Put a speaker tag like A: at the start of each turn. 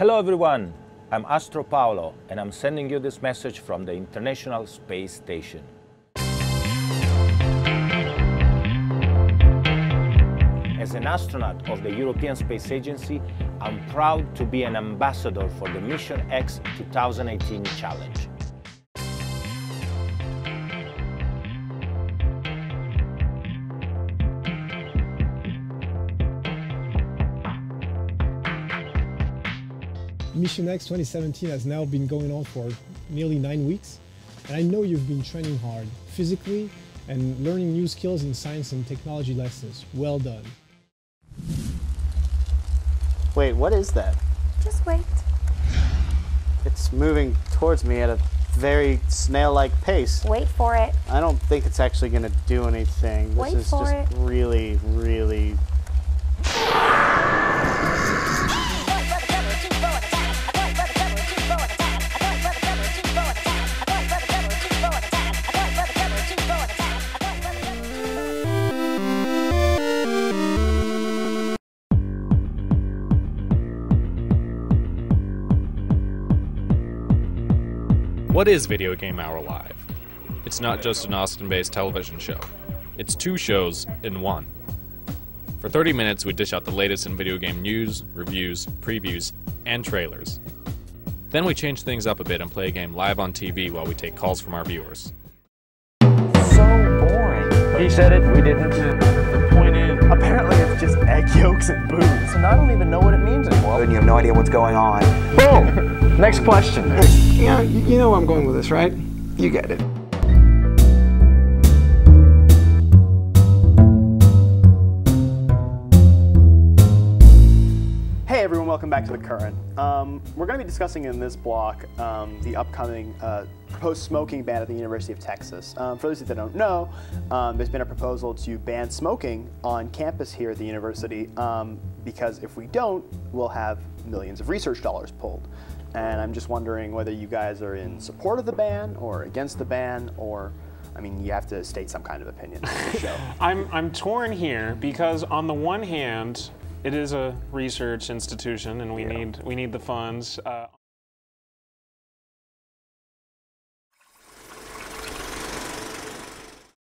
A: Hello everyone, I'm Astro Paolo and I'm sending you this message from the International Space Station. As an astronaut of the European Space Agency, I'm proud to be an ambassador for the Mission X 2018 challenge.
B: Mission X 2017 has now been going on for nearly nine weeks, and I know you've been training hard, physically, and learning new skills in science and technology lessons. Well done.
C: Wait, what is that?
D: Just wait.
C: It's moving towards me at a very snail-like pace.
D: Wait for it.
C: I don't think it's actually going to do anything. This
D: Wait
C: is
D: for
C: just
D: it.
C: really, really.
E: What is Video Game Hour Live? It's not just an Austin based television show, it's two shows in one. For 30 minutes, we dish out the latest in video game news, reviews, previews, and trailers. Then we change things up a bit and play a game live on TV while we take calls from our viewers.
F: so boring. He said it, we didn't. It's just egg yolks and booze. And I don't even know what it means anymore.
G: and you have no idea what's going on.
F: Boom! Next question.
G: Yeah, you you know where I'm going with this, right? You get it.
C: Welcome back to The Current. Um, we're going to be discussing in this block um, the upcoming uh, proposed smoking ban at the University of Texas. Um, for those that don't know, um, there's been a proposal to ban smoking on campus here at the university um, because if we don't, we'll have millions of research dollars pulled. And I'm just wondering whether you guys are in support of the ban or against the ban or I mean, you have to state some kind of opinion.
H: I'm, I'm torn here because on the one hand, it is a research institution and we need we need the funds. Uh,